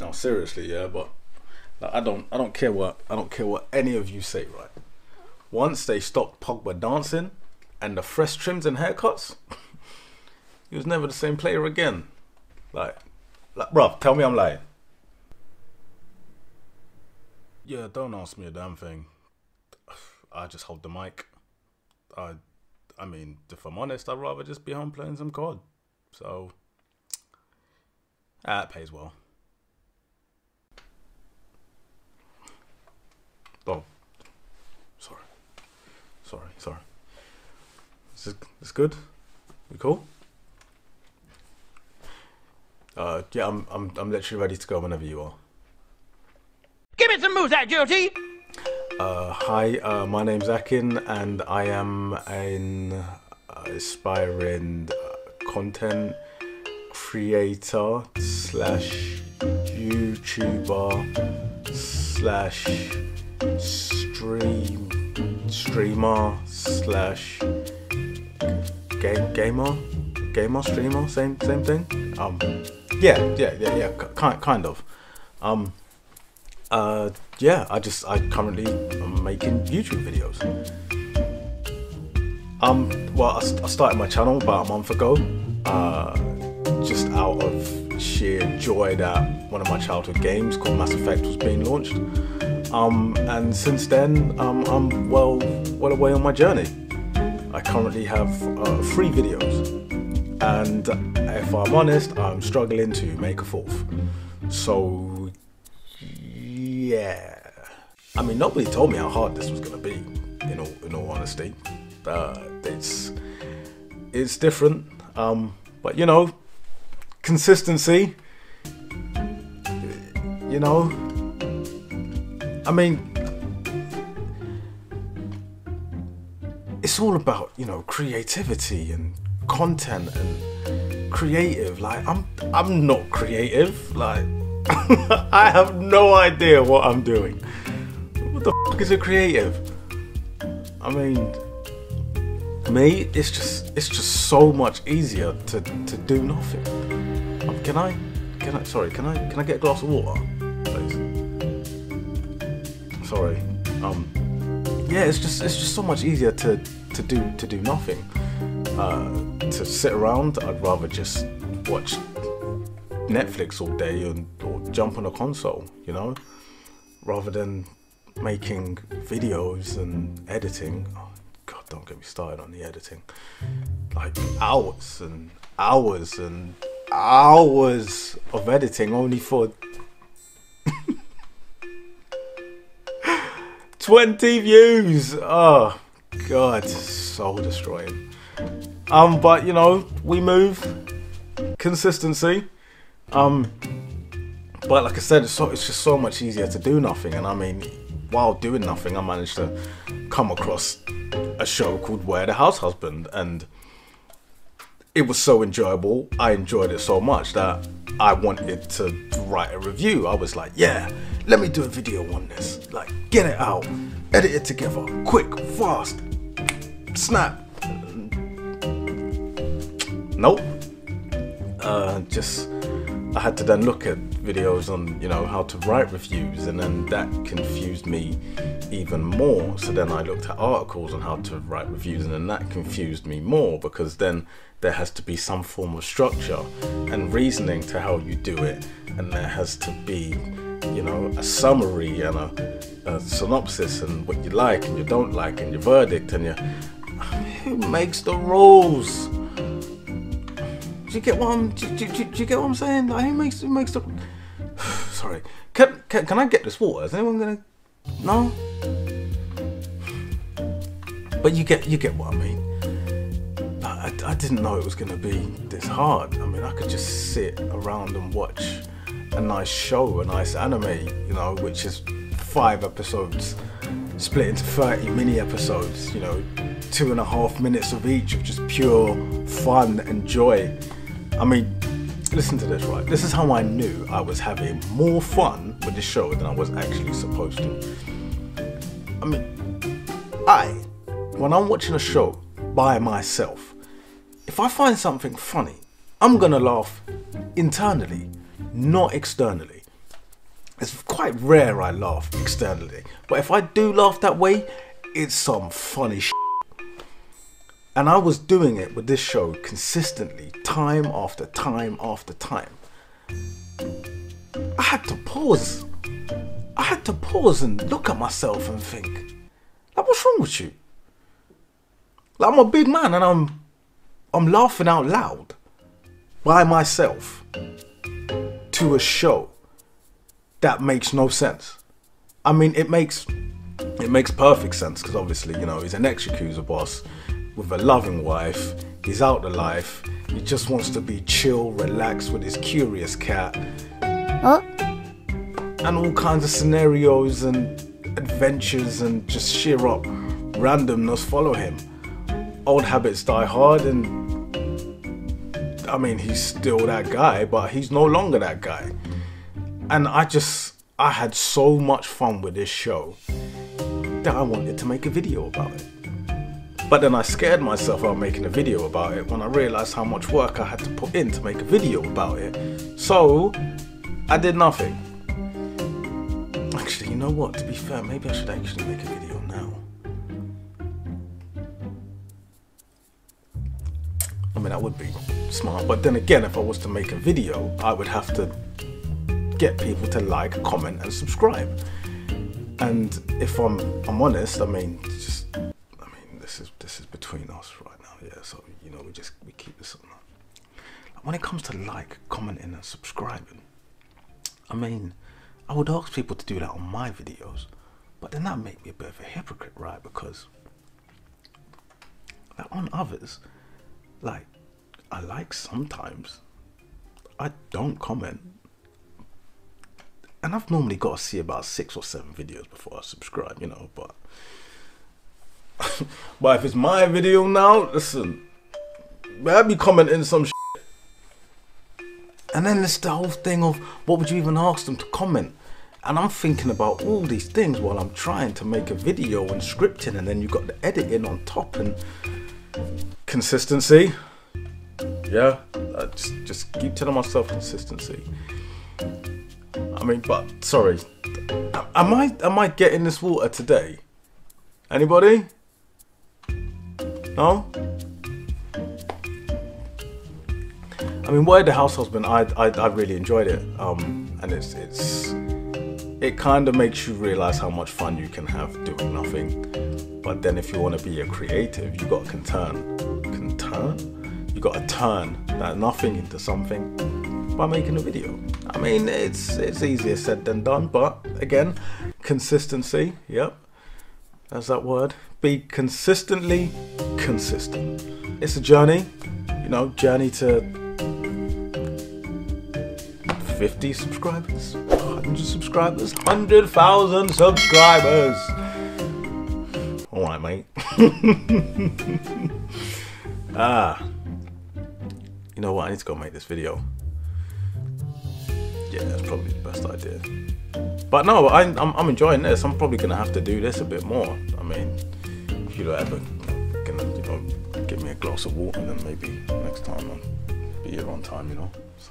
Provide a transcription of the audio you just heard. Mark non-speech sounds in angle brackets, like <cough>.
No, seriously, yeah, but like, I don't, I don't care what, I don't care what any of you say, right? Once they stopped Pogba dancing and the fresh trims and haircuts, <laughs> he was never the same player again. Like, like, bro, tell me I'm lying. Yeah, don't ask me a damn thing. <sighs> I just hold the mic. I, I mean, if I'm honest, I'd rather just be home playing some COD. So, that pays well. Oh, sorry, sorry, sorry. Is this, this good? We cool? Uh, yeah, I'm, I'm, I'm literally ready to go whenever you are. Give me some moves, that. Uh, hi, uh, my name's Akin, and I am an aspiring uh, content creator slash YouTuber slash stream streamer slash game gamer gamer streamer same same thing? Um yeah yeah yeah yeah kind kind of. Um uh yeah i just i currently am making youtube videos. Um well i, I started my channel about a month ago uh just out of sheer joy that one of my childhood games called mass effect was being launched um and since then um i'm well well away on my journey i currently have uh, three videos and if i'm honest i'm struggling to make a fourth so yeah. I mean, nobody told me how hard this was gonna be. In all, in all honesty, uh, it's it's different. Um, but you know, consistency. You know, I mean, it's all about you know creativity and content and creative. Like I'm, I'm not creative. Like. <laughs> I have no idea what I'm doing. What the fuck is a creative? I mean, me, it's just it's just so much easier to, to do nothing. Can I can I sorry, can I can I get a glass of water? Please. Sorry. Um yeah, it's just it's just so much easier to to do to do nothing. Uh, to sit around, I'd rather just watch Netflix all day and or jump on a console, you know, rather than making videos and editing. Oh, God, don't get me started on the editing. Like hours and hours and hours of editing only for 20 views. Oh, God, soul destroying. Um, but you know, we move. Consistency. Um, but like I said, it's, so, it's just so much easier to do nothing. And I mean, while doing nothing, I managed to come across a show called Where the House Husband, and it was so enjoyable. I enjoyed it so much that I wanted to write a review. I was like, yeah, let me do a video on this. Like, get it out, edit it together, quick, fast, snap. Nope. Uh, just I had to then look at videos on you know how to write reviews and then that confused me even more. So then I looked at articles on how to write reviews and then that confused me more because then there has to be some form of structure and reasoning to how you do it. And there has to be you know a summary and a, a synopsis and what you like and you don't like and your verdict and your who makes the rules do you get what I'm? Do, do, do, do you get what I'm saying? Like, who makes who makes the? <sighs> Sorry. Can, can can I get this water? Is anyone gonna? No. But you get you get what I mean. I, I, didn't know it was gonna be this hard. I mean, I could just sit around and watch a nice show, a nice anime, you know, which is five episodes split into 30 mini episodes, you know, two and a half minutes of each of just pure fun and joy. I mean, listen to this, right? This is how I knew I was having more fun with the show than I was actually supposed to. I mean, I, when I'm watching a show by myself, if I find something funny, I'm gonna laugh internally, not externally. it's quite rare I laugh externally. But if I do laugh that way, it's some funny shit. And I was doing it with this show consistently, time after time after time. I had to pause. I had to pause and look at myself and think, like, what's wrong with you? Like, I'm a big man and I'm, I'm laughing out loud by myself to a show that makes no sense. I mean, it makes it makes perfect sense because obviously, you know, he's an ex-Yakuza boss with a loving wife. He's out of life. He just wants to be chill, relaxed with his curious cat. Oh. And all kinds of scenarios and adventures and just sheer up randomness follow him. Old habits die hard and I mean he's still that guy, but he's no longer that guy. And I just I had so much fun with this show that I wanted to make a video about it. But then I scared myself about making a video about it when I realized how much work I had to put in to make a video about it. So I did nothing. Actually, you know what? To be fair, maybe I should actually make a video now. I mean, that would be smart. But then again, if I was to make a video, I would have to get people to like, comment, and subscribe. And if I'm I'm honest, I mean, just I mean, this is this is between us right now, yeah. So you know, we just we keep this on. Like, when it comes to like, commenting, and subscribing, I mean, I would ask people to do that on my videos, but then that make me a bit of a hypocrite, right? Because like, on others, like I like sometimes, I don't comment and I've normally got to see about six or seven videos before I subscribe, you know. But <laughs> but if it's my video now, listen, I'd be commenting some. And then there's the whole thing of what would you even ask them to comment? And I'm thinking about all these things while I'm trying to make a video and scripting, and then you've got the editing on top and consistency. Yeah, I just just keep telling myself consistency. I mean, but sorry, am I am I getting this water today? Anybody? No. I mean, Word the House Husband, I, I I really enjoyed it, um, and it's it's it kind of makes you realize how much fun you can have doing nothing. But then, if you want to be a creative, you got to turn, can turn. You got to turn that nothing into something by making a video. I mean, it's it's easier said than done, but again, consistency. Yep, that's that word. Be consistently consistent. It's a journey, you know, journey to 50 subscribers, 100 subscribers, 100,000 subscribers. All right, mate. <laughs> ah, you know what? I need to go make this video yeah, that's probably the best idea. But no, I, am I'm, I'm enjoying this. I'm probably gonna have to do this a bit more. I mean, if you ever gonna, you know, give me a glass of water, then maybe next time I'll be here on time, you know. So.